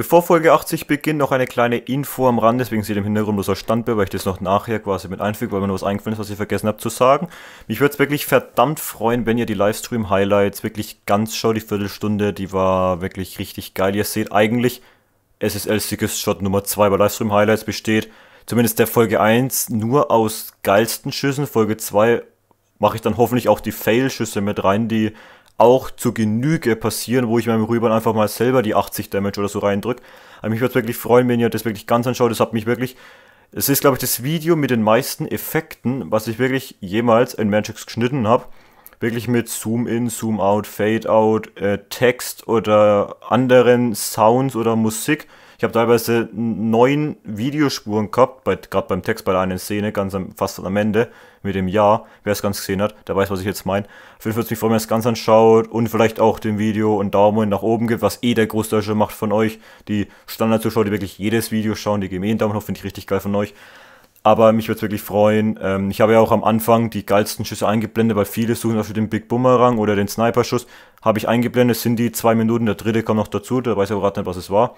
Bevor Folge 80 beginnt, noch eine kleine Info am Rand, deswegen seht ihr im Hintergrund bloß das Standbild, weil ich das noch nachher quasi mit einfüge, weil mir noch was eingefallen ist, was ich vergessen habe zu sagen. Mich würde es wirklich verdammt freuen, wenn ihr die Livestream-Highlights wirklich ganz schaut, die Viertelstunde, die war wirklich richtig geil. Ihr seht eigentlich, SSL Sickest Shot Nummer 2 bei Livestream-Highlights besteht, zumindest der Folge 1, nur aus geilsten Schüssen. Folge 2 mache ich dann hoffentlich auch die Fail-Schüsse mit rein, die auch zu Genüge passieren, wo ich meinem Rübern einfach mal selber die 80 Damage oder so reindrücke. Aber mich würde wirklich freuen, wenn ihr das wirklich ganz anschaut. Das hat mich wirklich. Es ist, glaube ich, das Video mit den meisten Effekten, was ich wirklich jemals in Magix geschnitten habe. Wirklich mit Zoom-In, Zoom-Out, Fade-Out, äh, Text oder anderen Sounds oder Musik. Ich habe teilweise neun Videospuren gehabt, gerade beim Text bei der einen Szene, ganz am, fast am Ende, mit dem Ja. Wer es ganz gesehen hat, der weiß, was ich jetzt meine. Auf jeden Fall würde es mich freuen, wenn ihr es ganz anschaut und vielleicht auch dem Video einen Daumen nach oben gibt, was eh der Großteil schon macht von euch. Die Standardzuschauer, die wirklich jedes Video schauen, die geben eh einen Daumen hoch, finde ich richtig geil von euch. Aber mich würde es wirklich freuen. Ähm, ich habe ja auch am Anfang die geilsten Schüsse eingeblendet, weil viele suchen auch für den Big Bumerang oder den Sniper-Schuss. Habe ich eingeblendet, sind die zwei Minuten, der dritte kommt noch dazu, der weiß aber gerade nicht, was es war.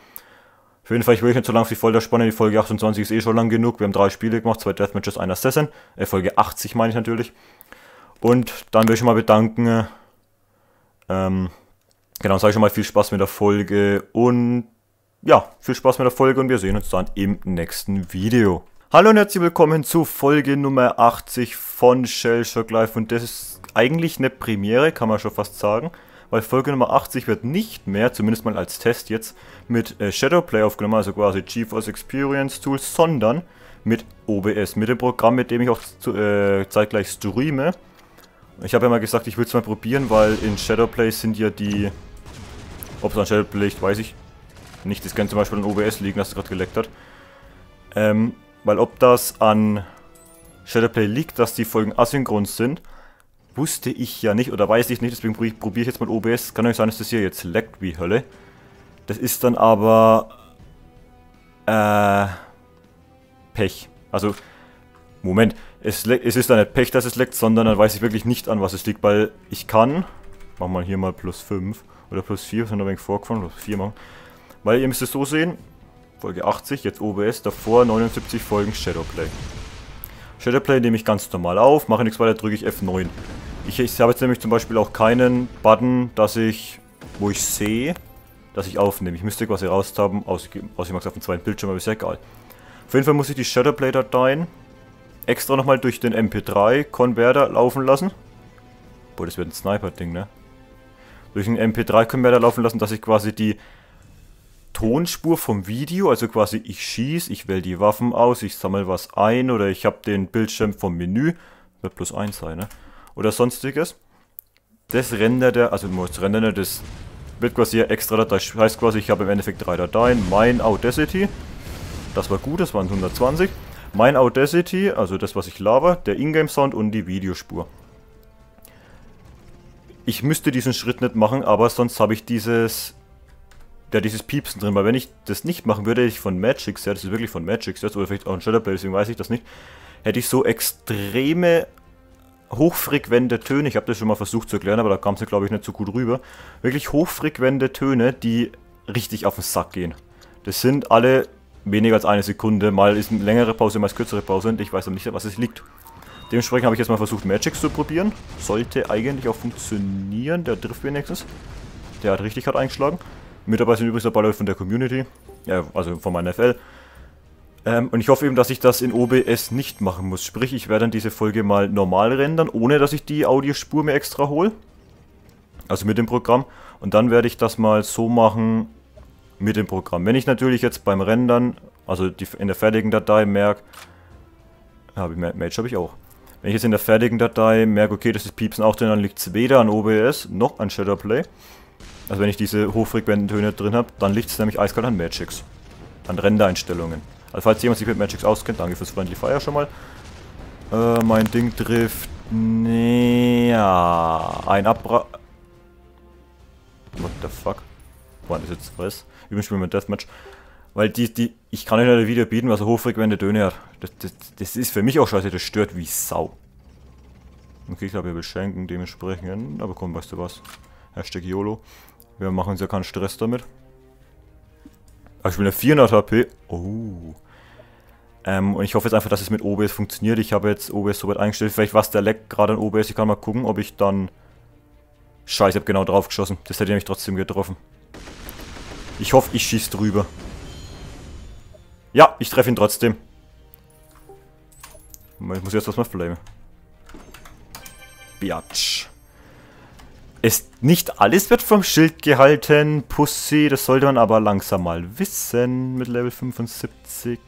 Auf jeden Fall, ich will nicht so lange Folge spannen. Die Folge 28 ist eh schon lang genug. Wir haben drei Spiele gemacht, zwei Deathmatches, ein Assassin. Äh, Folge 80 meine ich natürlich. Und dann will ich mal bedanken. Ähm, genau, sage ich schon mal viel Spaß mit der Folge. Und ja, viel Spaß mit der Folge und wir sehen uns dann im nächsten Video. Hallo und herzlich willkommen zu Folge Nummer 80 von Shellshock Live. Und das ist eigentlich eine Premiere, kann man schon fast sagen weil Folge Nummer 80 wird nicht mehr, zumindest mal als Test jetzt, mit äh, Shadowplay aufgenommen, also quasi GeForce Experience Tools, sondern mit OBS, mit dem Programm, mit dem ich auch zu, äh, zeitgleich streame. Ich habe ja mal gesagt, ich will es mal probieren, weil in Shadowplay sind ja die... Ob es an Shadowplay liegt, weiß ich nicht. Das kann zum Beispiel an OBS liegen, das gerade geleckt hat. Ähm, weil ob das an Shadowplay liegt, dass die Folgen asynchron sind, Wusste ich ja nicht oder weiß ich nicht, deswegen probiere ich jetzt mal OBS. Kann euch sein, dass das hier jetzt leckt wie Hölle. Das ist dann aber... Äh... Pech. Also... Moment. Es, es ist dann nicht Pech, dass es leckt, sondern dann weiß ich wirklich nicht an, was es liegt, weil ich kann... Machen wir hier mal plus 5 oder plus 4, sind ein wenig vorgefallen, plus 4 machen. Weil ihr müsst es so sehen, Folge 80, jetzt OBS, davor 79 Folgen Shadowplay. Shadowplay nehme ich ganz normal auf, mache nichts weiter, drücke ich F9. Ich, ich habe jetzt nämlich zum Beispiel auch keinen Button, dass ich, wo ich sehe, dass ich aufnehme. Ich müsste quasi raus haben, aus, ich mache es auf dem zweiten Bildschirm, aber ist ja egal. Auf jeden Fall muss ich die Shadowplay-Dateien extra nochmal durch den MP3-Converter laufen lassen. Boah, das wird ein Sniper-Ding, ne? Durch den MP3-Converter laufen lassen, dass ich quasi die Tonspur vom Video, also quasi ich schieße, ich wähle die Waffen aus, ich sammle was ein oder ich habe den Bildschirm vom Menü, wird plus 1 sein, ne? Oder sonstiges. Das rendert er, also muss rendern, das wird quasi extra Datei, heißt quasi ich habe im Endeffekt drei Dateien, mein Audacity, das war gut, das waren 120, mein Audacity, also das was ich laber, der Ingame Sound und die Videospur. Ich müsste diesen Schritt nicht machen, aber sonst habe ich dieses ja, dieses Piepsen drin, weil wenn ich das nicht machen würde, ich von Magix, ja, das ist wirklich von Magix jetzt, oder vielleicht auch ein Shadowplay, deswegen weiß ich das nicht, hätte ich so extreme hochfrequente Töne, ich habe das schon mal versucht zu erklären, aber da kam es glaube ich nicht so gut rüber, wirklich hochfrequente Töne, die richtig auf den Sack gehen. Das sind alle weniger als eine Sekunde, mal ist eine längere Pause, mal ist kürzere Pause und ich weiß noch nicht, was es liegt. Dementsprechend habe ich jetzt mal versucht Magix zu probieren, sollte eigentlich auch funktionieren, der trifft wenigstens. Der hat richtig hart eingeschlagen. Mit dabei sind übrigens dabei Leute von der Community, ja, also von meiner FL. Ähm, und ich hoffe eben, dass ich das in OBS nicht machen muss. Sprich, ich werde dann diese Folge mal normal rendern, ohne dass ich die Audiospur mir extra hole. Also mit dem Programm. Und dann werde ich das mal so machen mit dem Programm. Wenn ich natürlich jetzt beim Rendern, also die, in der fertigen Datei merke, habe ich Mage habe ich auch. Wenn ich jetzt in der fertigen Datei merke, okay, das ist Piepsen auch drin, dann liegt es weder an OBS noch an Shadowplay. Also wenn ich diese hochfrequenten Töne drin habe, dann liegt es nämlich eiskalt an Magix. An Rendereinstellungen. Also falls jemand sich mit Magix auskennt, danke fürs Friendly Fire schon mal. Äh, mein Ding trifft... Ja, ein Abra... What the fuck? Wann ist jetzt was? Übrigens spielen wir Deathmatch. Weil die, die, ich kann euch nicht ein Video bieten, was so hochfrequente Töne hat. Das, das, das ist für mich auch scheiße, das stört wie Sau. Okay, ich glaube, wir beschenken dementsprechend. Aber komm, weißt du was? Hashtag YOLO. Wir machen uns ja keinen Stress damit. Ah, ich will eine 400 HP. Oh. Ähm, und ich hoffe jetzt einfach, dass es mit OBS funktioniert. Ich habe jetzt OBS so weit eingestellt. Vielleicht was der Leck gerade an OBS. Ich kann mal gucken, ob ich dann... Scheiße, ich habe genau drauf geschossen. Das hätte mich trotzdem getroffen. Ich hoffe, ich schieße drüber. Ja, ich treffe ihn trotzdem. Ich muss jetzt was mal flamen. Biatch. Es nicht alles wird vom Schild gehalten, Pussy. Das sollte man aber langsam mal wissen mit Level 75.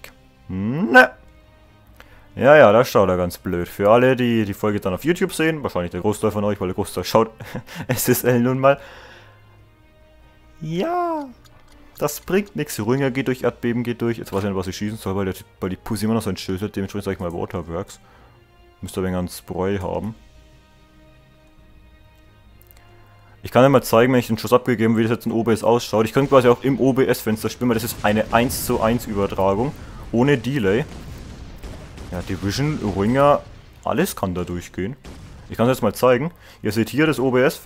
Ne. Ja, ja, da schaut er ganz blöd. Für alle, die die Folge dann auf YouTube sehen, wahrscheinlich der Großteil von euch, weil der Großteil schaut SSL nun mal. Ja, das bringt nichts. Rünger geht durch, Erdbeben geht durch. Jetzt weiß ich nicht, was ich schießen soll, weil, der, weil die Pussy immer noch so ein Schild hat. Dementsprechend sage ich mal Waterworks. Müsste ein an Spray haben. Ich kann dir mal zeigen, wenn ich den Schuss abgegeben wie das jetzt in OBS ausschaut. Ich könnte quasi auch im OBS-Fenster spielen, weil das ist eine 1 zu 1 Übertragung. Ohne Delay. Ja, Division, Ringer, alles kann da durchgehen. Ich kann es jetzt mal zeigen. Ihr seht hier das OBS.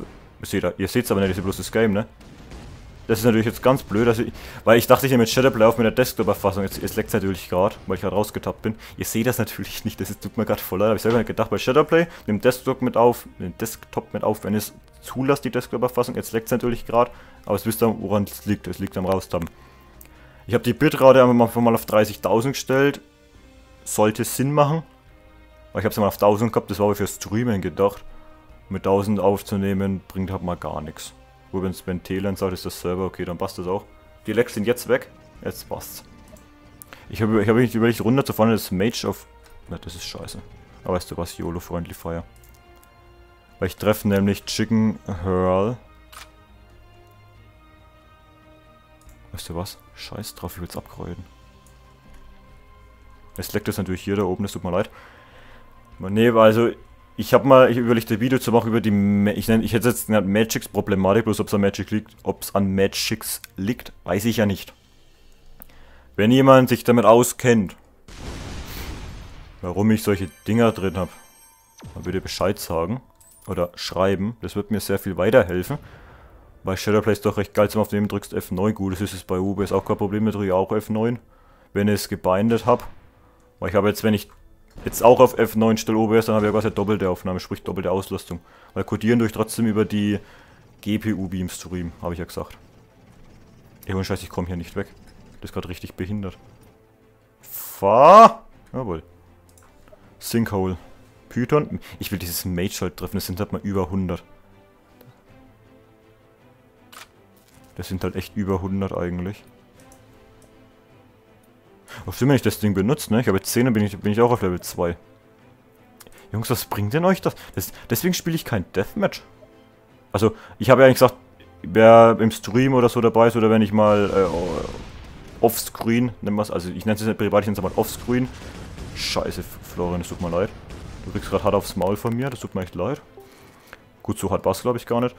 Ihr seht es aber nicht, das ist bloß das Game, ne? Das ist natürlich jetzt ganz blöd, ich, weil ich dachte, ich nehme mit Shadowplay auf mit der Desktop-Erfassung. Jetzt, jetzt leckt es natürlich gerade, weil ich gerade rausgetappt bin. Ihr seht das natürlich nicht, das ist, tut mir gerade voll leid. Habe ich selber nicht gedacht, bei Shadowplay nimmt Desktop mit auf, nimmt Desktop mit auf, wenn es zulässt, die Desktop-Erfassung. Jetzt leckt es natürlich gerade, aber es wisst ihr, woran es liegt. Es liegt am Raustappen. Ich habe die Bitrate einfach mal auf 30.000 gestellt. Sollte Sinn machen. Weil ich habe es mal auf 1000 gehabt, das war fürs Streamen gedacht. Mit 1000 aufzunehmen, bringt halt mal gar nichts. Wo wenn es sagt, ist das Server, okay, dann passt das auch. Die Lags sind jetzt weg. Jetzt passt's. Ich habe ich hab überlegt, runterzufahren, das Mage auf... Na, das ist scheiße. Aber weißt du was, YOLO Friendly Fire. Weil ich treffe nämlich Chicken Hurl. Weißt du was? Scheiß drauf, ich will's abgräuden. Es leckt jetzt natürlich hier da oben, das tut mir leid. Nee, also ich habe mal ich überlegt, ein Video zu machen über die, Ma ich, nenn, ich hätte jetzt genannt Magics Problematik, bloß ob es an Magic liegt, ob es an Magics liegt, weiß ich ja nicht. Wenn jemand sich damit auskennt, warum ich solche Dinger drin habe, dann bitte Bescheid sagen oder schreiben. Das wird mir sehr viel weiterhelfen. Weil Shadowplay ist doch recht geil zum Aufnehmen, drückst F9. Gut, das ist es bei UBS auch kein Problem, da drücke ich auch F9. Wenn ich es gebindet habe. Weil ich habe jetzt, wenn ich jetzt auch auf F9 stelle OBS, dann habe ich ja quasi doppelte Aufnahme, sprich doppelte Auslastung. Weil codieren durch trotzdem über die GPU-Beam-Stream, habe ich ja gesagt. Ey, und Scheiß, ich komme hier nicht weg. Das ist gerade richtig behindert. Fahr! Jawohl. Sinkhole. Python. Ich will dieses Mage halt treffen, das sind halt mal über 100. Das sind halt echt über 100 eigentlich. Auf wenn ich das Ding benutze, ne? Ich habe jetzt 10 und bin ich, bin ich auch auf Level 2. Jungs, was bringt denn euch das? das deswegen spiele ich kein Deathmatch. Also, ich habe ja eigentlich gesagt, wer im Stream oder so dabei ist, oder wenn ich mal äh, offscreen, nennen wir es, also ich nenne es privat, ich nenne es mal offscreen. Scheiße, Florian, es tut mir leid. Du kriegst gerade hart aufs Maul von mir, das tut mir echt leid. Gut, so hart war es glaube ich gar nicht.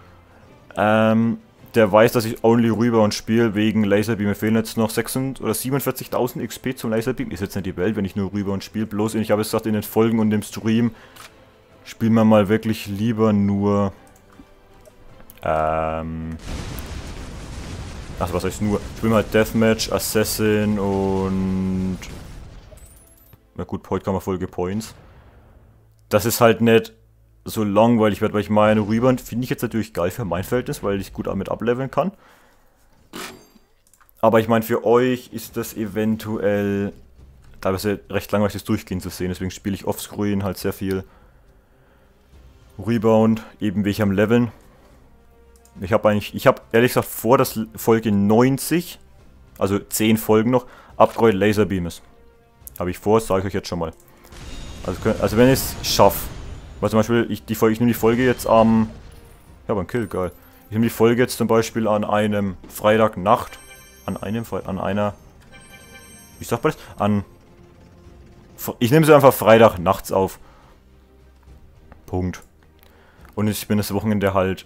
Ähm, der weiß, dass ich Only rüber und spiele wegen Laserbeam. Mir fehlen jetzt noch 46 oder 47.000 XP zum Laserbeam. Ist jetzt nicht die Welt, wenn ich nur rüber und spiele. Bloß, ich habe es gesagt, in den Folgen und im Stream spielen wir mal wirklich lieber nur... Ähm... Also was heißt nur? Spielen wir halt Deathmatch, Assassin und... Na gut, heute kann man Folge Points. Das ist halt nicht so langweilig wird, weil ich meine, Rüber finde ich jetzt natürlich geil für mein Verhältnis, weil ich gut damit ableveln kann. Aber ich meine, für euch ist das eventuell teilweise recht langweilig, das Durchgehen zu sehen. Deswegen spiele ich Offscreen halt sehr viel Rebound, eben wie ich am Leveln. Ich habe eigentlich, ich habe ehrlich gesagt vor, dass Folge 90, also 10 Folgen noch, Upgrade Laserbeam ist. Habe ich vor, sage ich euch jetzt schon mal. Also, also wenn ich es schaffe, weil zum Beispiel, ich, die ich nehme die Folge jetzt am... ich habe einen Kill, geil. Ich nehme die Folge jetzt zum Beispiel an einem Freitagnacht. An einem Freitag, an einer... Wie sagt man das? An... Ich nehme sie einfach Freitag nachts auf. Punkt. Und ich bin das Wochenende halt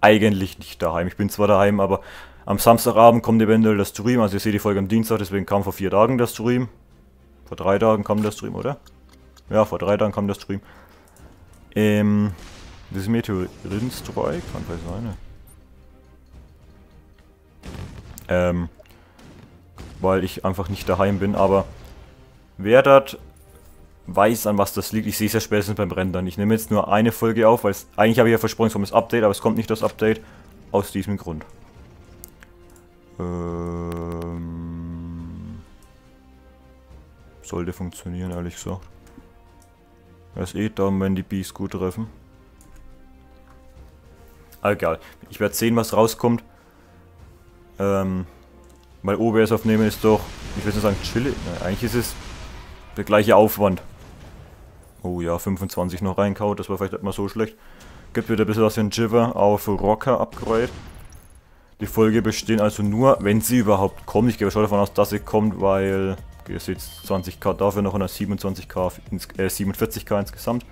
eigentlich nicht daheim. Ich bin zwar daheim, aber am Samstagabend kommt eventuell der Stream. Also ich sehe die Folge am Dienstag, deswegen kam vor vier Tagen der Stream. Vor drei Tagen kam der Stream, oder? Ja, vor drei Tagen kam der Stream. Ähm, das ist Meteoritenstrike, kann vielleicht sein. Ähm, weil ich einfach nicht daheim bin, aber wer das weiß, an was das liegt, ich sehe es ja spätestens beim Rendern. Ich nehme jetzt nur eine Folge auf, weil es, eigentlich habe ich ja versprochen, es kommt das Update, aber es kommt nicht das Update, aus diesem Grund. Ähm, sollte funktionieren, ehrlich gesagt. Das ist eh da, wenn die Bees gut treffen. Ah, egal. Ich werde sehen, was rauskommt. Ähm, weil OBS aufnehmen ist doch, ich will nicht sagen chillig. Eigentlich ist es der gleiche Aufwand. Oh ja, 25 noch reinkaut, das war vielleicht nicht mal so schlecht. Gibt wieder ein bisschen was für ein Jiver auf Rocker Upgrade. Die Folge bestehen also nur, wenn sie überhaupt kommt. Ich gehe schon davon aus, dass sie kommt, weil ihr seht 20k dafür noch und 27k, äh, 47k insgesamt.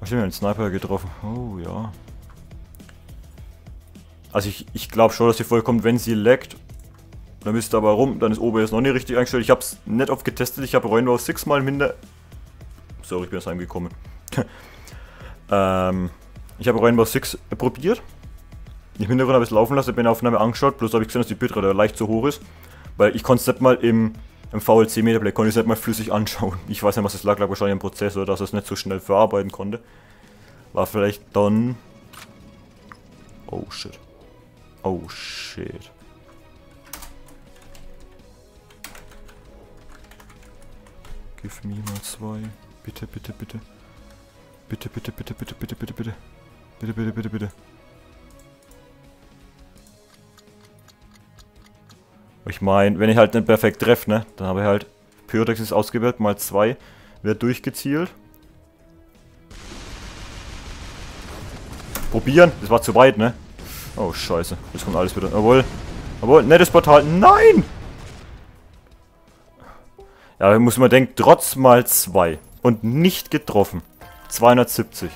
Was stimmt, einen Sniper getroffen. Oh ja. Also ich, ich glaube schon, dass die Folge kommt, wenn sie leckt. Dann wisst ihr aber rum, dann ist OBS noch nicht richtig eingestellt. Ich habe es nicht oft getestet, ich habe Rainbow 6 mal im Hinter... Sorry, ich bin jetzt heimgekommen. ähm, ich habe Rainbow Six probiert. Im Hintergrund habe ich es laufen lassen, bin der Aufnahme angeschaut, bloß habe ich gesehen, dass die Bitrate leicht zu hoch ist. Weil ich konnte es nicht mal im, im VLC Metaplay, konnte ich es nicht mal flüssig anschauen. Ich weiß nicht, was das lag, lag wahrscheinlich am Prozessor, dass es nicht so schnell verarbeiten konnte. War vielleicht dann... Oh shit. Oh shit. Give me mal zwei. Bitte, bitte, bitte. Bitte, bitte, bitte, bitte, bitte, bitte, bitte. Bitte, bitte, bitte, bitte. Ich meine, wenn ich halt nicht perfekt treffe, ne, dann habe ich halt Pyrotex ausgewählt, mal zwei, wird durchgezielt. Probieren, das war zu weit, ne? Oh, scheiße, das kommt alles wieder. Jawohl, jawohl, nettes Portal, nein! Ja, muss man denken, trotz mal zwei und nicht getroffen. 270.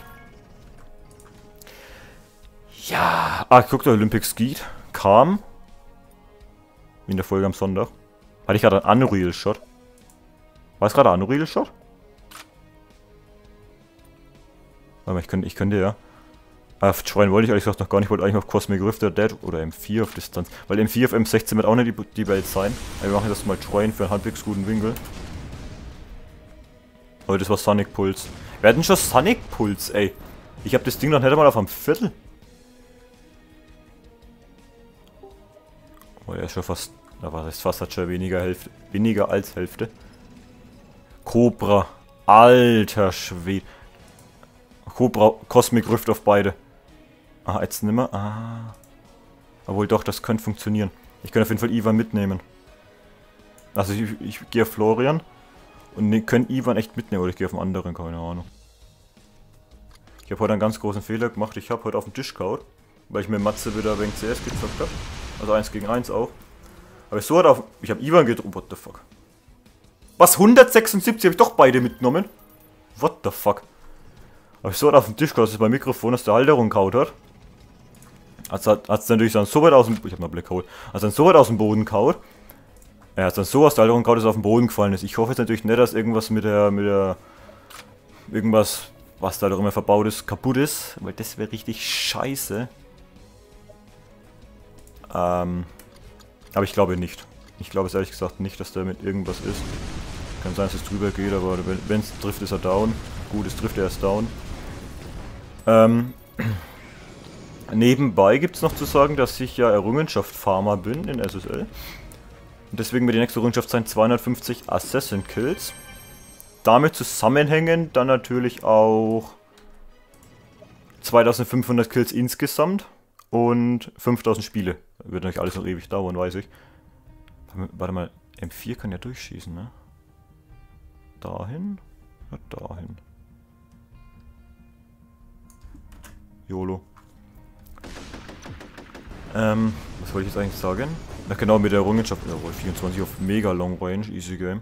Ja. Ah, guck der Olympic Skeet. Kam. Wie in der Folge am Sonntag. Hatte ich gerade einen Unreal Shot? War es gerade ein Unreal Shot? Aber ich könnte, ich könnte ja. Auf Schreien wollte ich ehrlich gesagt noch gar nicht. Ich wollte eigentlich auf Cosmic Rift oder Dead oder M4 auf Distanz. Weil M4 auf M16 wird auch nicht die, die Welt sein. Aber wir machen das mal Schreien für einen halbwegs guten Winkel. Oh, das war Sonic Pulse. Wir hatten schon Sonic Pulse, ey. Ich habe das Ding noch nicht einmal auf einem Viertel. Oh, er ist schon fast... Na, was ist fast schon weniger, Hälfte, weniger als Hälfte. Cobra. Alter Schwede. Cobra, Cosmic Rift auf beide. Ah, jetzt nimmer. Ah. Obwohl doch, das könnte funktionieren. Ich könnte auf jeden Fall Ivan mitnehmen. Also ich, ich gehe auf Florian. Und ne, können Ivan echt mitnehmen, oder ich gehe auf einen anderen, keine Ahnung. Ich habe heute einen ganz großen Fehler gemacht. Ich habe heute auf den Tisch gehauen, weil ich mir Matze wieder wegen CS gezockt habe. Also 1 gegen 1 auch. Aber so hat auf... Ich habe Ivan gedruckt. What the fuck? Was? 176 habe ich doch beide mitgenommen? What the fuck? Aber so hat auf den Tisch gehauen, dass mein Mikrofon aus der Halterung kaut hat. Hat es natürlich dann so weit aus dem... Ich habe mal Black Hole. Hat dann so weit aus dem Boden kaut, ja, als dann sowas der Alterung gerade auf den Boden gefallen ist. Ich hoffe jetzt natürlich nicht, dass irgendwas mit der, mit der, irgendwas, was da immer verbaut ist, kaputt ist, weil das wäre richtig scheiße. Ähm, aber ich glaube nicht. Ich glaube es ehrlich gesagt nicht, dass da mit irgendwas ist. Kann sein, dass es drüber geht, aber wenn es trifft, ist er down. Gut, es trifft, er ist down. Ähm, nebenbei gibt es noch zu sagen, dass ich ja Errungenschaft Farmer bin in SSL. Und deswegen wird die nächste Errungenschaft sein 250 Assassin Kills. Damit zusammenhängen dann natürlich auch 2500 Kills insgesamt und 5000 Spiele. Wird natürlich alles noch ewig dauern, weiß ich. Warte mal, M4 kann ja durchschießen, ne? Dahin? Ja, dahin. YOLO. Ähm, was wollte ich jetzt eigentlich sagen? Na genau, mit der Errungenschaft. Jawohl, 24 auf mega Long Range, easy game.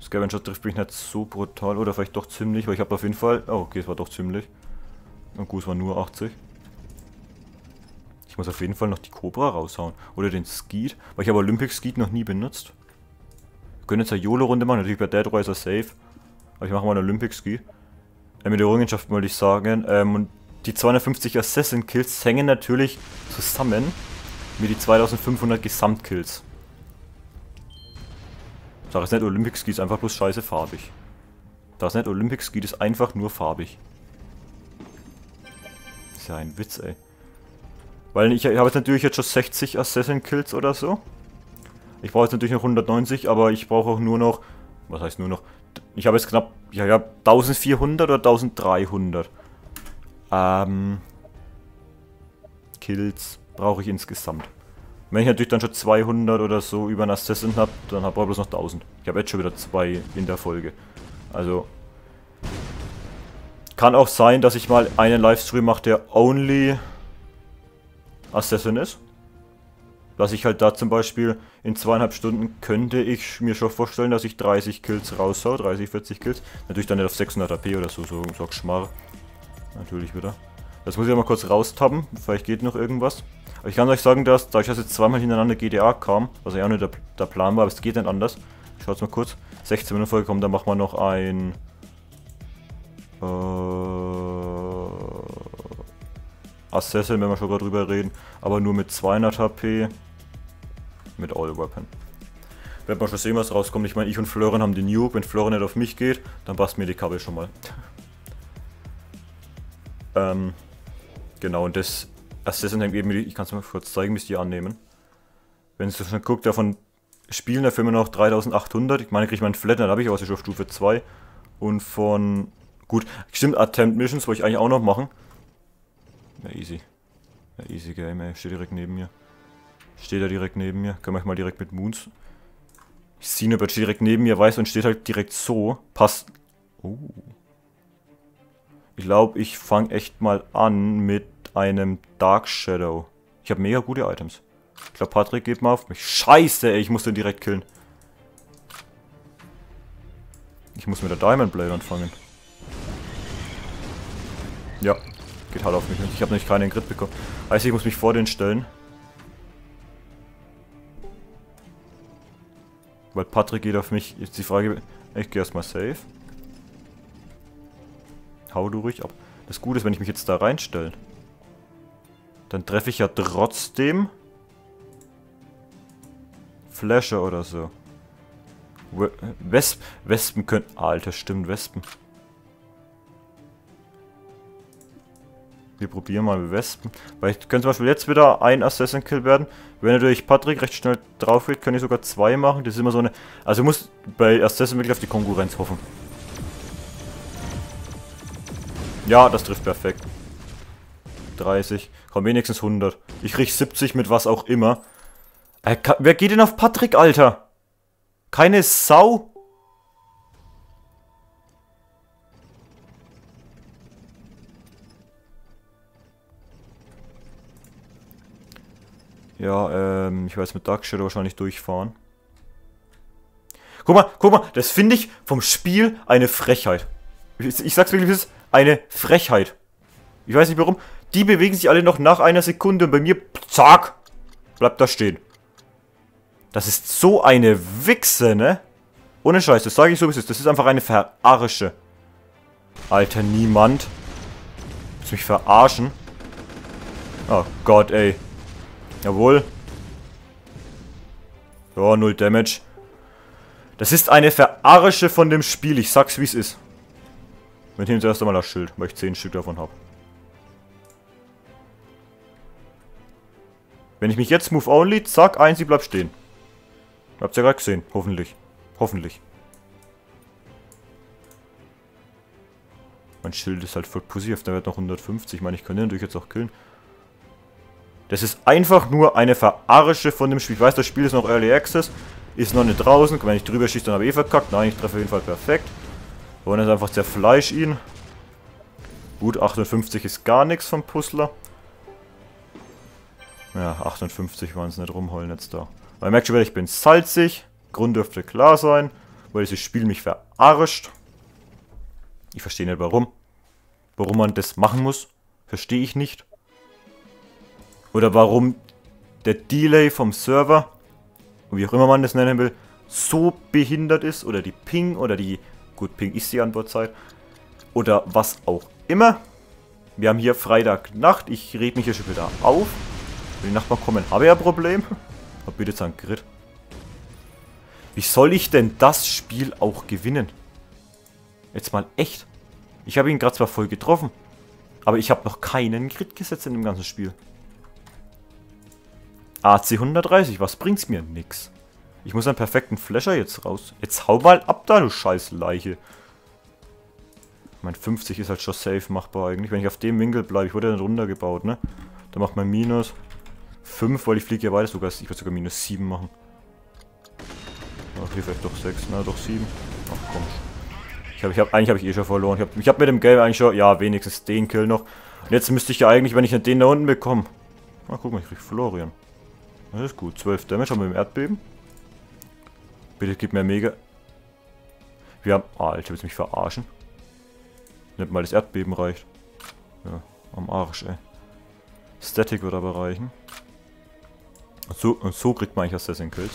Scavenger trifft mich nicht so brutal, oder vielleicht doch ziemlich, weil ich habe auf jeden Fall... Oh, okay, es war doch ziemlich. Und gut, es war nur 80. Muss auf jeden Fall noch die Cobra raushauen. Oder den Skeet, weil ich habe Olympic Skeet noch nie benutzt. Wir können jetzt eine YOLO-Runde machen, natürlich bei Dead Riser safe. Aber ich mache mal eine Olympic Ski. Äh, mit der Errungenschaft wollte ich sagen. Ähm, und die 250 Assassin Kills hängen natürlich zusammen mir die 2500 Gesamtkills. Sag es nicht, Olympic Ski ist einfach bloß scheiße farbig. Es nicht, Olympic Ski ist einfach nur farbig. ist ja ein Witz, ey. Weil ich, ich habe jetzt natürlich jetzt schon 60 Assassin Kills oder so. Ich brauche jetzt natürlich noch 190, aber ich brauche auch nur noch... Was heißt nur noch? Ich habe jetzt knapp... Ja, ja, 1400 oder 1300. Ähm... Kills brauche ich insgesamt. Wenn ich natürlich dann schon 200 oder so über einen Assassin habe, dann habe ich bloß noch 1000. Ich habe jetzt schon wieder zwei in der Folge. Also... Kann auch sein, dass ich mal einen Livestream mache, der only Assassin ist. Dass ich halt da zum Beispiel in zweieinhalb Stunden könnte ich mir schon vorstellen, dass ich 30 Kills raushau, 30, 40 Kills. Natürlich dann nicht auf 600 AP oder so, so, so Schmarr. Natürlich wieder. Das muss ich mal kurz raustappen, vielleicht geht noch irgendwas. Aber ich kann euch sagen, dass, da ich das jetzt zweimal hintereinander GDA kam, was ja auch nicht der, der Plan war, aber es geht nicht anders. Ich schaue jetzt mal kurz. 16 Minuten vollkommen, dann machen wir noch ein... Äh, Assassin, wenn wir schon gerade drüber reden, aber nur mit 200 HP mit All Weapon. Werden wir schon sehen, was rauskommt. Ich meine, ich und Florian haben den Nuke. Wenn Florian nicht auf mich geht, dann passt mir die Kabel schon mal. ähm, genau, und das Assassin eben, ich kann es mal kurz zeigen, bis die annehmen. Wenn es schon guckt, davon spielen dafür immer noch 3800. Ich meine, kriege ich meinen Flat, dann habe ich auch schon auf Stufe 2. Und von, gut, stimmt, Attempt Missions wollte ich eigentlich auch noch machen. Ja, easy. Ja, easy Game, ey. Steht direkt neben mir. Steht er direkt neben mir. Können wir mal direkt mit Moons. Ich aber steht direkt neben mir, weiß und steht halt direkt so. Passt. Oh. Ich glaube, ich fange echt mal an mit einem Dark Shadow. Ich habe mega gute Items. Ich glaube, Patrick geht mal auf mich. Scheiße, ey, ich muss den direkt killen. Ich muss mit der Diamond Blade anfangen. Ja, Geht halt auf mich. Ich habe nämlich keinen Grid bekommen. Heißt, ich muss mich vor den stellen. Weil Patrick geht auf mich. Jetzt die Frage. Ich gehe erstmal safe. Hau du ruhig ab. Das Gute ist, wenn ich mich jetzt da reinstelle. Dann treffe ich ja trotzdem. Flasher oder so. Wespen, Wespen können. Alter, stimmt, Wespen. Wir probieren mal Wespen. Weil ich könnte zum Beispiel jetzt wieder ein Assassin Kill werden. Wenn natürlich Patrick recht schnell drauf geht, kann ich sogar zwei machen. Das ist immer so eine... Also muss bei Assassin wirklich auf die Konkurrenz hoffen. Ja, das trifft perfekt. 30. Komm, wenigstens 100. Ich krieg 70 mit was auch immer. Äh, wer geht denn auf Patrick, Alter? Keine Sau? Ja, ähm, ich weiß mit Dark Shadow wahrscheinlich durchfahren. Guck mal, guck mal, das finde ich vom Spiel eine Frechheit. Ich, ich sag's wirklich, das ist eine Frechheit. Ich weiß nicht warum. Die bewegen sich alle noch nach einer Sekunde und bei mir, zack, bleibt da stehen. Das ist so eine Wichse, ne? Ohne Scheiß, das sage ich so wie es ist. Das ist einfach eine Verarsche. Alter, niemand. Willst mich verarschen? Oh Gott, ey. Jawohl. Ja, null Damage. Das ist eine Verarsche von dem Spiel. Ich sag's, wie es ist. Wir nehmen zuerst einmal das Schild, weil ich 10 Stück davon habe. Wenn ich mich jetzt Move Only, zack, eins, sie bleibt stehen. Habt ihr ja gerade gesehen. Hoffentlich. Hoffentlich. Mein Schild ist halt voll pussy, auf der wird noch 150. Ich meine, ich könnte natürlich jetzt auch killen. Das ist einfach nur eine Verarsche von dem Spiel. Ich weiß, das Spiel ist noch Early Access. Ist noch nicht draußen. Wenn ich drüber schieße, dann habe ich eh verkackt. Nein, ich treffe auf jeden Fall perfekt. Wir wollen jetzt einfach zerfleisch ihn. Gut, 58 ist gar nichts vom Puzzler. Ja, 58 waren es nicht rumholen jetzt da. Aber ihr merkt schon wieder, ich bin salzig. Grund dürfte klar sein, weil dieses Spiel mich verarscht. Ich verstehe nicht warum. Warum man das machen muss, verstehe ich nicht. Oder warum der Delay vom Server, wie auch immer man das nennen will, so behindert ist. Oder die Ping oder die, gut, Ping ist die Antwortzeit. Oder was auch immer. Wir haben hier Freitagnacht. Ich rede mich hier schon wieder auf. Wenn die Nachbarn kommen, habe ich ein Problem. Aber bitte jetzt ein Grid. Wie soll ich denn das Spiel auch gewinnen? Jetzt mal echt. Ich habe ihn gerade zwar voll getroffen. Aber ich habe noch keinen Grid gesetzt in dem ganzen Spiel. AC 130, was bringt's mir? Nix. Ich muss einen perfekten Flasher jetzt raus. Jetzt hau mal ab da, du scheiß Leiche. Mein 50 ist halt schon safe machbar eigentlich. Wenn ich auf dem Winkel bleibe, ich wurde ja dann runtergebaut, ne? Da macht man Minus 5, weil ich fliege ja weiter sogar. Ich würde sogar Minus 7 machen. Ach, hier vielleicht doch 6, na doch 7. Ach komm. Ich hab, ich hab, eigentlich habe ich eh schon verloren. Ich habe ich hab mit dem Gelb eigentlich schon, ja, wenigstens den Kill noch. Und jetzt müsste ich ja eigentlich, wenn ich den da unten bekomme. Mal, ich krieg Florian. Das ist gut. 12 Damage haben wir im Erdbeben. Bitte gib mir mega. Wir haben. Ah, Alter, willst du mich verarschen? Nicht mal das Erdbeben reicht. Ja, am Arsch, ey. Static wird aber reichen. Und so, und so kriegt man eigentlich Assassin Kills.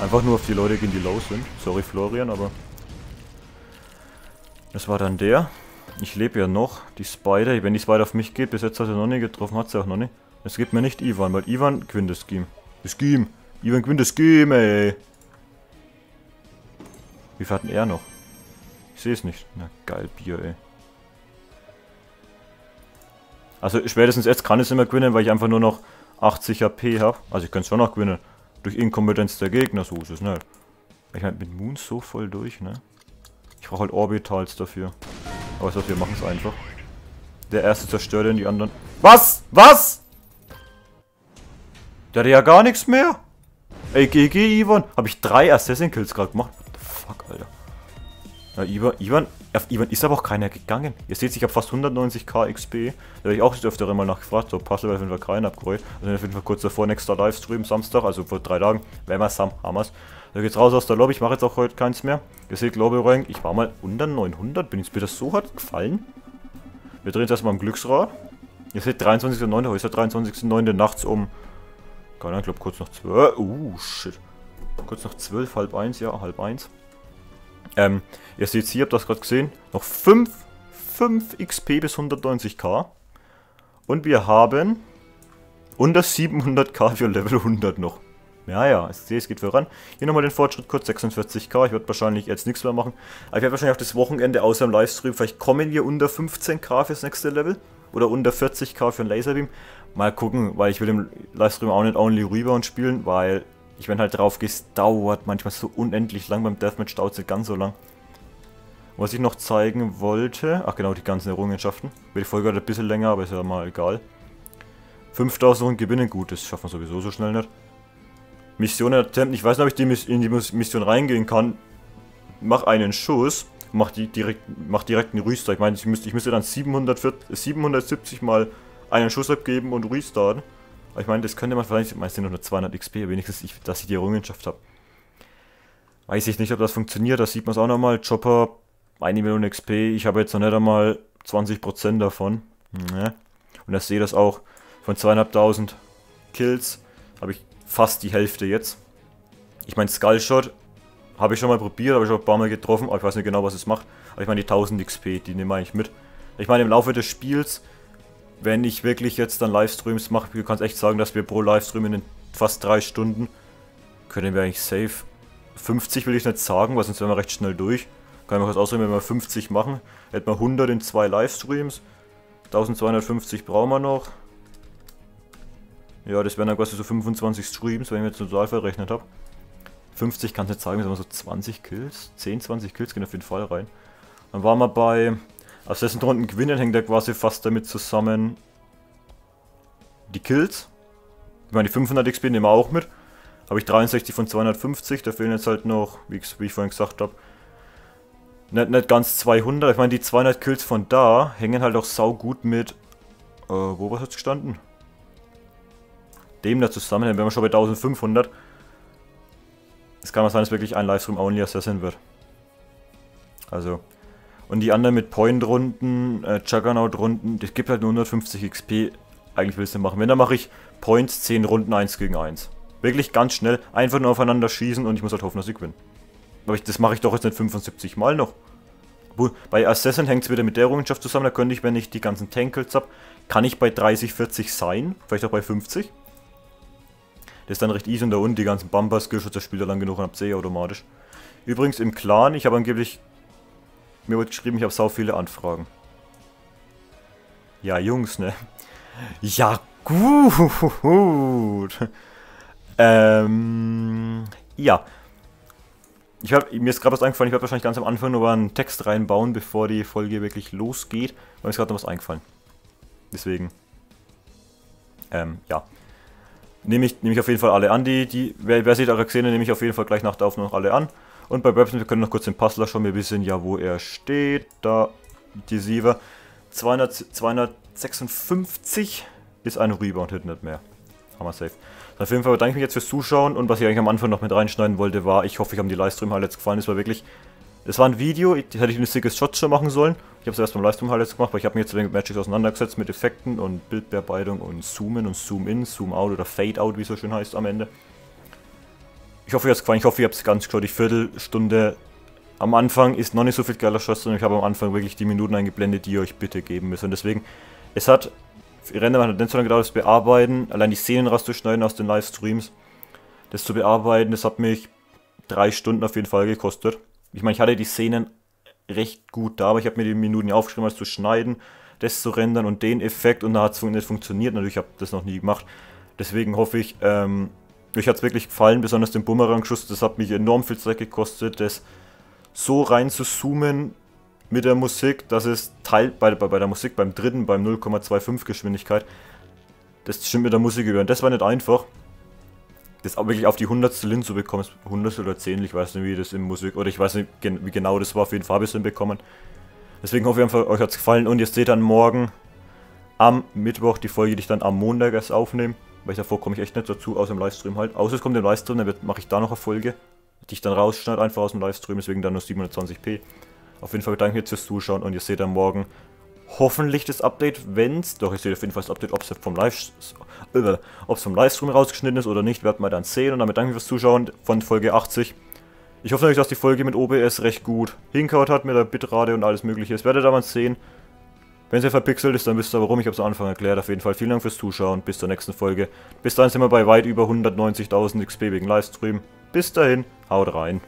Einfach nur auf die Leute gehen, die low sind. Sorry Florian, aber... Das war dann der. Ich lebe ja noch. Die Spider, wenn die Spider auf mich geht, bis jetzt hat er noch nicht getroffen, hat sie auch noch nicht. Es gibt mir nicht Ivan, weil Ivan gewinnt das Scheme. Das Scheme. Ivan gewinnt das Scheme, ey. Wie viel hat denn er noch? Ich sehe es nicht. Na geil, Bier, ey. Also spätestens jetzt kann ich es immer gewinnen, weil ich einfach nur noch 80 AP habe. Also ich kann es schon noch gewinnen. Durch Inkompetenz der Gegner, so ist es nicht. Ich meine, mit Moon so voll durch, ne? Ich brauche halt Orbitals dafür. Aber was, wir machen es einfach. Der erste zerstört den, die anderen... Was? Was? Der hatte ja gar nichts mehr. Ey, GG, Ivan. Habe ich drei Assassin-Kills gerade gemacht? What the fuck, Alter. Ja, Ivan, Ivan, auf Ivan ist aber auch keiner gegangen. Ihr seht, ich habe fast 190k XP. Da habe ich auch öfter mal nachgefragt. So, Puzzle weil auf jeden Fall keinen abgeholt. Also auf jeden Fall kurz davor, nächster Livestream, Samstag, also vor drei Tagen. Wenn wir Sam, Hammers. Da geht's raus aus der Lobby. Ich mache jetzt auch heute keins mehr. Ihr seht, Lobby Rank. Ich war mal unter 900. Bin ich mir das so hart gefallen? Wir drehen jetzt erstmal am Glücksrad. Ihr seht, 23.09. Heute ist der 23.09. nachts um keine Ahnung, ich glaube kurz nach 12. Uh, shit. Kurz nach 12, halb 1, ja, halb 1. Ähm, ihr seht hier, habt das gerade gesehen. Noch 5, 5 XP bis 190k. Und wir haben unter 700k für Level 100 noch. Ja, ja, ich sehe, es geht voran. Hier nochmal den Fortschritt kurz, 46k. Ich werde wahrscheinlich jetzt nichts mehr machen. Aber ich werde wahrscheinlich auch das Wochenende außer im Livestream, vielleicht kommen wir unter 15k fürs nächste Level. Oder unter 40k für ein Laserbeam. Mal gucken, weil ich will im Livestream auch nicht Only Rebound spielen, weil ich wenn halt drauf gehe, es dauert manchmal so unendlich lang. Beim Deathmatch dauert es ganz so lang. Was ich noch zeigen wollte, ach genau, die ganzen Errungenschaften. Die Folge hat ein bisschen länger, aber ist ja mal egal. 5000 Runden gewinnen, gut, das schaffen wir sowieso so schnell nicht. Mission Attempt, ich weiß nicht, ob ich in die Mission reingehen kann. Mach einen Schuss, mach, die direkt, mach direkt einen Rüster. Ich meine, ich müsste, ich müsste dann 740, 770 mal einen Schuss abgeben und restarten. Ich meine, das könnte man vielleicht, meistens nur 200 XP, wenigstens, ich, dass ich die Errungenschaft habe. Weiß ich nicht, ob das funktioniert, das sieht man es auch nochmal. Chopper, 1 Million XP, ich habe jetzt noch nicht einmal 20% davon. Ne? Und ich sehe das auch, von 2500 Kills habe ich fast die Hälfte jetzt. Ich meine, Skullshot habe ich schon mal probiert, habe ich schon ein paar Mal getroffen, aber ich weiß nicht genau, was es macht. Aber ich meine, die 1000 XP, die nehme ich mit. Ich meine, im Laufe des Spiels wenn ich wirklich jetzt dann Livestreams mache, du kannst echt sagen, dass wir pro Livestream in fast drei Stunden können wir eigentlich safe 50 will ich nicht sagen, weil sonst wären wir recht schnell durch. Kann ich mal was ausrechnen, wenn wir 50 machen. Hätten wir 100 in zwei Livestreams. 1250 brauchen wir noch. Ja, das wären dann quasi so 25 Streams, wenn ich mir jetzt total verrechnet habe. 50 kann es nicht sagen, sind so 20 Kills. 10, 20 Kills gehen auf jeden Fall rein. Dann waren wir bei Assassin Runden gewinnen hängt ja quasi fast damit zusammen die Kills. Ich meine, die 500 XP nehmen wir auch mit. Habe ich 63 von 250, da fehlen jetzt halt noch, wie ich, wie ich vorhin gesagt habe, nicht, nicht ganz 200. Ich meine, die 200 Kills von da hängen halt auch sau gut mit, äh, wo was jetzt gestanden? Dem da zusammen, dann wären wir schon bei 1500. Es kann mal sein, dass wirklich ein Livestream-Only Assassin wird. Also, und die anderen mit Point-Runden, äh, Juggernaut-Runden, das gibt halt nur 150 XP. Eigentlich willst du machen. Wenn, dann mache ich Points 10 Runden 1 gegen 1. Wirklich ganz schnell, einfach nur aufeinander schießen und ich muss halt hoffen, dass ich gewinne. Aber ich, das mache ich doch jetzt nicht 75 Mal noch. Bei Assassin hängt es wieder mit der Errungenschaft zusammen, da könnte ich, wenn ich die ganzen Tankles habe, kann ich bei 30, 40 sein, vielleicht auch bei 50. Das ist dann recht easy und da unten die ganzen Bumper-Skills, das spielt er lang genug und habt eh automatisch. Übrigens im Clan, ich habe angeblich... Mir wurde geschrieben, ich habe sau viele Anfragen. Ja, Jungs, ne? Ja, gut. Ähm, ja. Ich hab, mir ist gerade was eingefallen, ich werde wahrscheinlich ganz am Anfang nur einen Text reinbauen, bevor die Folge wirklich losgeht. Mir ist gerade noch was eingefallen. Deswegen. Ähm, ja. Nehme ich, nehm ich auf jeden Fall alle an, die, die wer, wer sieht eure Xene, nehme ich auf jeden Fall gleich nach der Aufnahme noch alle an. Und bei Websen, wir können noch kurz den Puzzler schauen, wir wissen ja, wo er steht. Da, die Siever. 200, 256 ist ein Rebound, hinten nicht mehr. Wir safe. Auf jeden Fall bedanke ich mich jetzt fürs Zuschauen und was ich eigentlich am Anfang noch mit reinschneiden wollte, war, ich hoffe, ich habe die Livestream-Highlights gefallen. Es war wirklich, es war ein Video, das hätte ich ein sickes Shot schon machen sollen. Ich habe es erst beim Livestream-Highlights gemacht, weil ich habe mich jetzt mit Magic auseinandergesetzt, mit Effekten und Bildbearbeitung und Zoomen und Zoom-In, Zoom-Out oder Fade-Out, wie es so schön heißt am Ende. Ich hoffe, ihr habt es gefallen. Ich hoffe, ihr habt es ganz klar die Viertelstunde am Anfang ist noch nicht so viel geiler Schuss, sondern ich habe am Anfang wirklich die Minuten eingeblendet, die ihr euch bitte geben müsst. Und deswegen, es hat Renderman hat nicht so lange gedauert, das Bearbeiten, allein die Szenen rauszuschneiden aus den Livestreams, das zu bearbeiten, das hat mich drei Stunden auf jeden Fall gekostet. Ich meine, ich hatte die Szenen recht gut da, aber ich habe mir die Minuten aufgeschrieben, als zu schneiden, das zu rendern und den Effekt und da hat es nicht funktioniert. Natürlich habe ich das noch nie gemacht. Deswegen hoffe ich, ähm, euch hat es wirklich gefallen, besonders den Bumerang-Schuss, das hat mich enorm viel Zeit gekostet, das so rein zu zoomen, mit der Musik, dass es teilt bei, bei, bei der Musik beim dritten, beim 0,25 Geschwindigkeit, das stimmt mit der Musik über. Und das war nicht einfach, das auch wirklich auf die hundertstel bekommen, hundertstel oder zehntel, ich weiß nicht, wie das in Musik, oder ich weiß nicht, wie genau das war, auf jeden Fall habe ich es hinbekommen. Deswegen hoffe ich einfach, euch hat es gefallen und ihr seht dann morgen am Mittwoch die Folge, die ich dann am Montag erst aufnehme, weil ich davor komme ich echt nicht dazu, aus dem Livestream halt. Außer es kommt im Livestream, dann mache ich da noch eine Folge, die ich dann rausschneide, einfach aus dem Livestream, deswegen dann nur 720p. Auf jeden Fall danke jetzt fürs Zuschauen und ihr seht dann morgen hoffentlich das Update, wenn es, doch ihr seht auf jeden Fall das Update, ob es vom, Live, äh, vom Livestream rausgeschnitten ist oder nicht, werden wir dann sehen. Und damit danke fürs Zuschauen von Folge 80. Ich hoffe natürlich, dass die Folge mit OBS recht gut hinkaut hat, mit der Bitrate und alles mögliche. Das werdet ihr mal sehen. Wenn sie verpixelt ist, dann wisst ihr warum. Ich habe es am Anfang erklärt. Auf jeden Fall vielen Dank fürs Zuschauen. Bis zur nächsten Folge. Bis dahin sind wir bei weit über 190.000 XP wegen Livestream. Bis dahin, haut rein.